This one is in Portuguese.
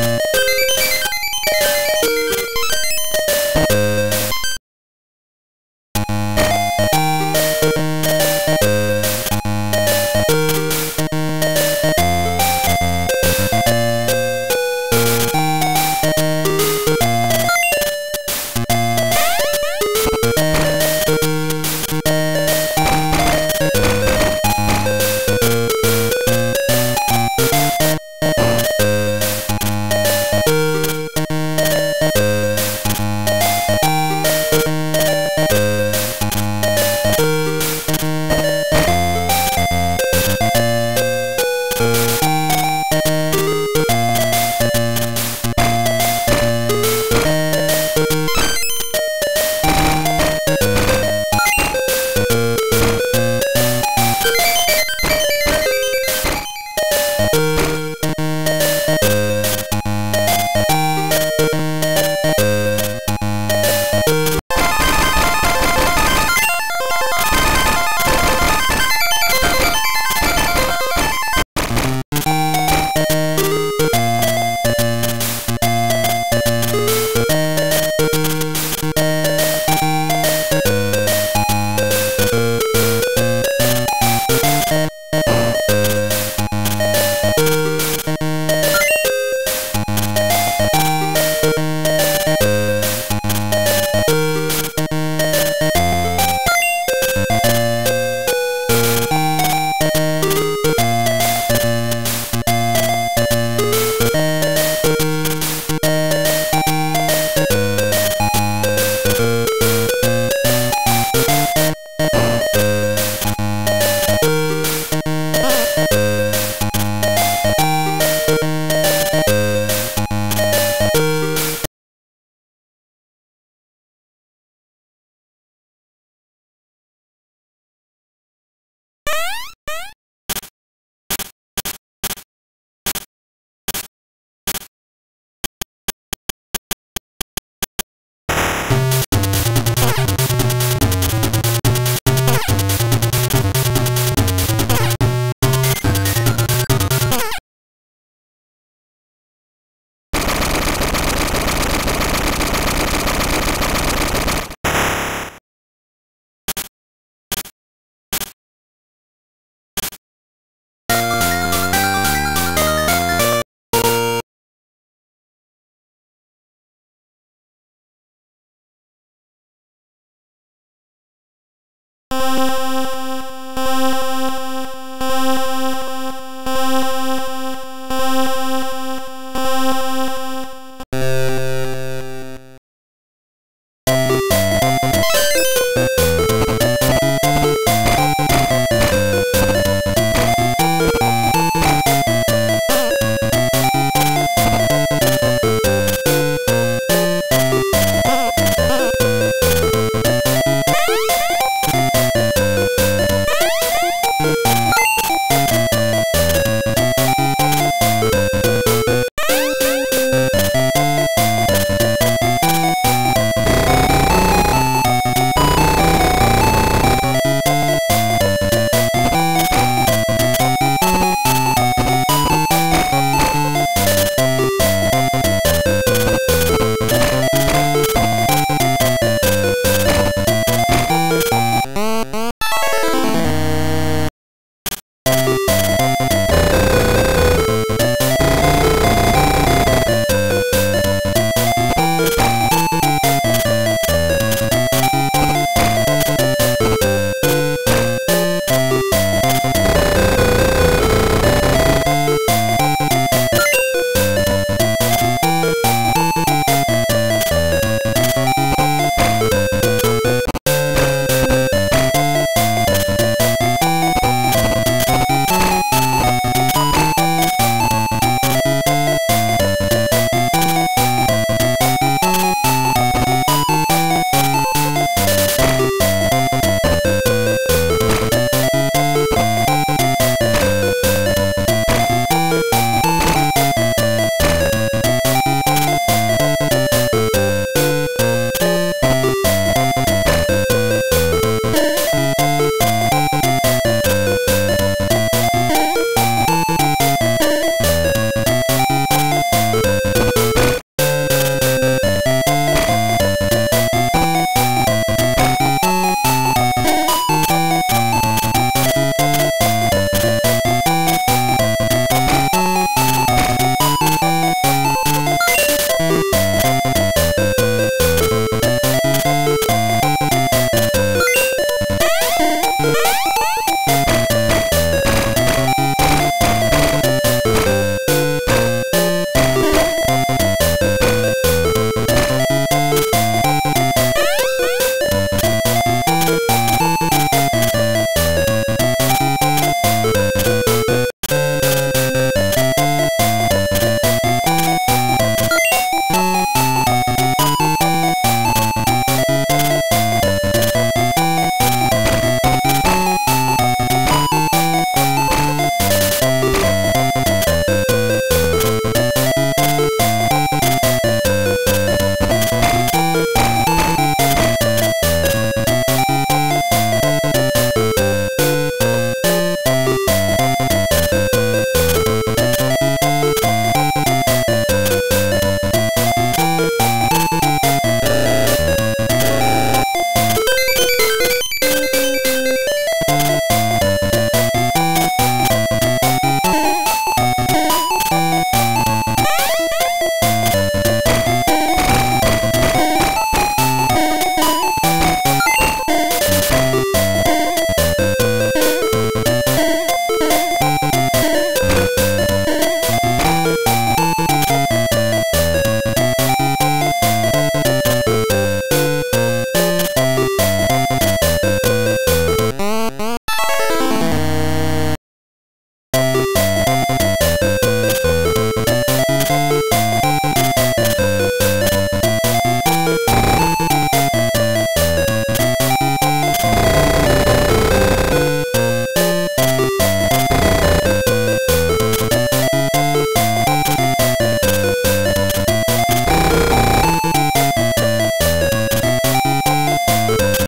you Música